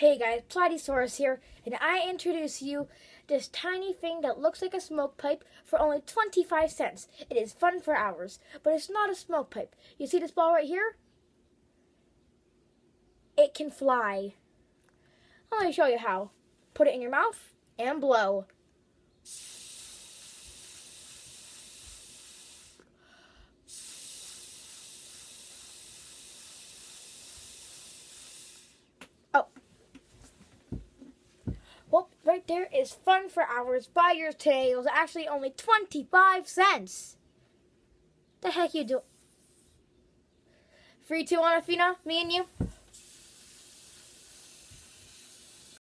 Hey guys, Platysaurus here, and I introduce you this tiny thing that looks like a smoke pipe for only 25 cents. It is fun for hours, but it's not a smoke pipe. You see this ball right here? It can fly. Let me show you how. Put it in your mouth and blow. Right there is fun for hours. Buy yours today. It was actually only 25 cents. The heck you do? Free two, one, Athena, me and you.